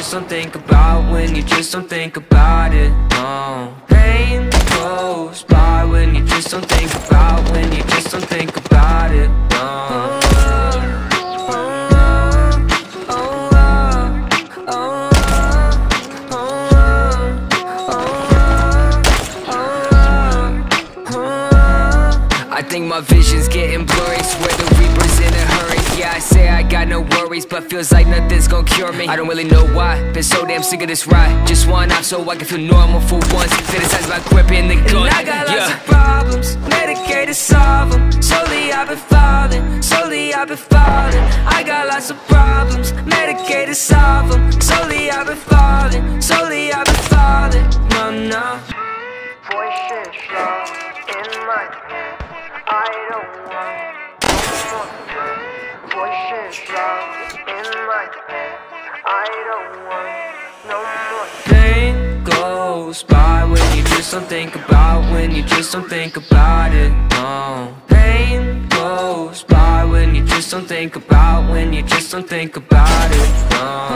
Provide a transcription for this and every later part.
just don't think about, when you just don't think about it. No. Pain goes by when you just don't think about, when you just don't think about it. No. Think my vision's getting blurry. Swear the reaper's in a hurry. Yeah, I say I got no worries But feels like nothing's gonna cure me. I don't really know why. Been so damn sick of this ride. Just one off so I can feel normal for once. Fantasize about gripping the gun. And I got lots yeah. of problems, Medicated to solve them Slowly I've been falling, slowly I've been falling. I got lots of problems, Medicated to solve them Slowly I've been falling, slowly I've been falling. No, no Pain goes by when you just don't think about When you just don't think about it, no. Pain goes by when you just don't think about When you just don't think about it, no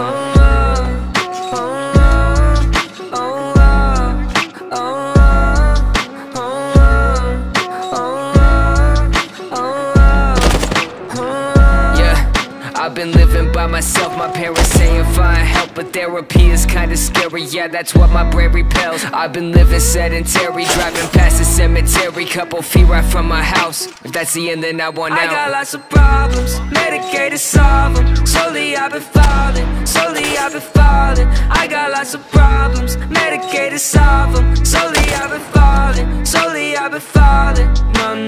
I've been living by myself. My parents saying find help, but therapy is kinda scary. Yeah, that's what my brain repels. I've been living sedentary, driving past the cemetery, couple feet right from my house. If that's the end, then I want out. I got lots of problems, Medicated to solve them Slowly I've been falling, slowly I've been falling. I got lots of problems, Medicated to solve them Slowly I've been falling, slowly I've been falling. No, no